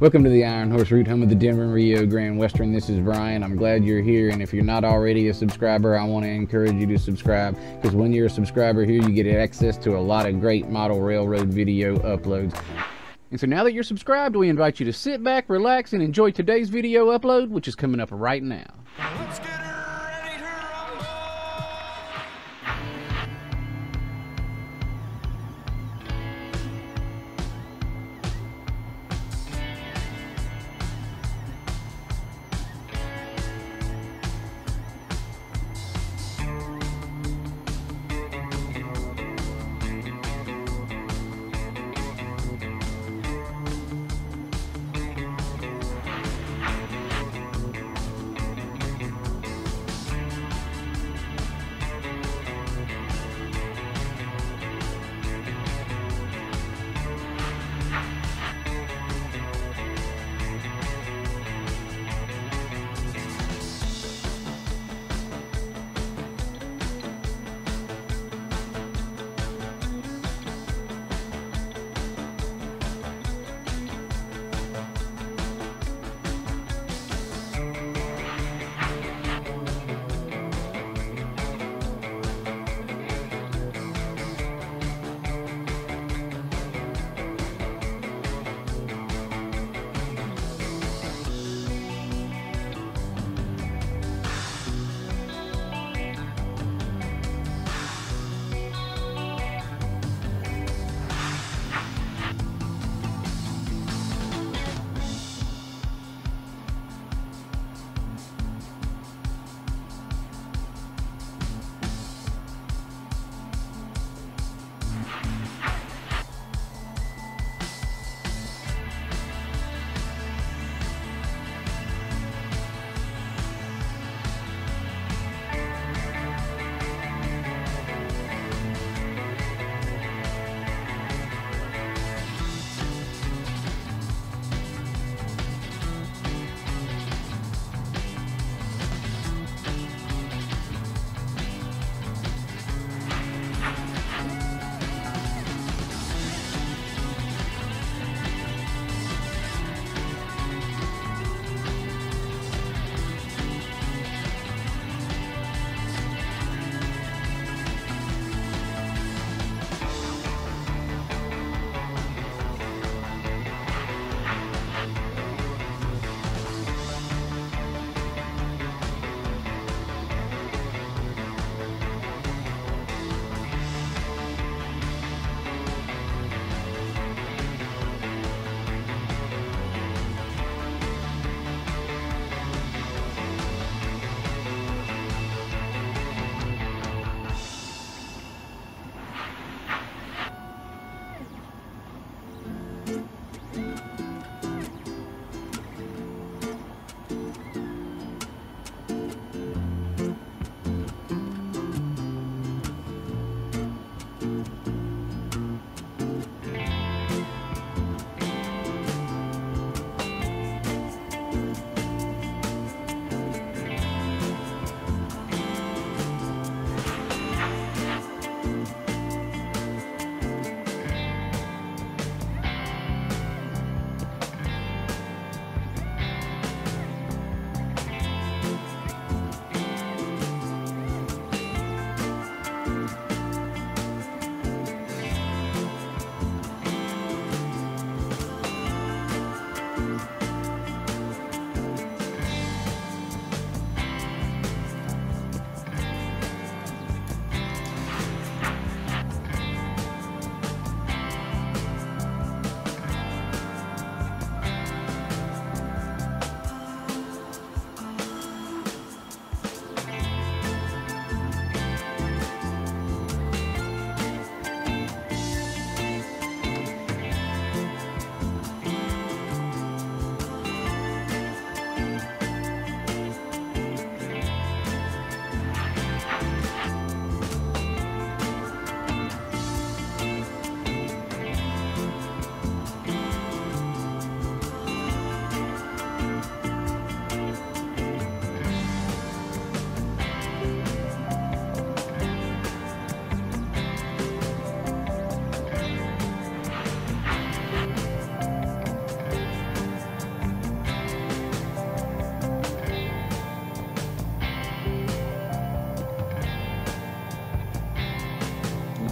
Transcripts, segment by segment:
Welcome to the Iron Horse Route, home of the Denver Rio Grande Western. This is Brian. I'm glad you're here. And if you're not already a subscriber, I want to encourage you to subscribe because when you're a subscriber here, you get access to a lot of great model railroad video uploads. And so now that you're subscribed, we invite you to sit back, relax, and enjoy today's video upload, which is coming up right now.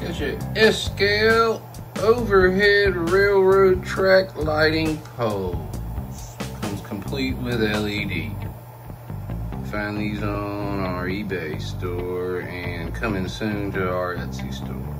Got your S-scale overhead railroad track lighting pole. Comes complete with LED. Find these on our eBay store and coming soon to our Etsy store.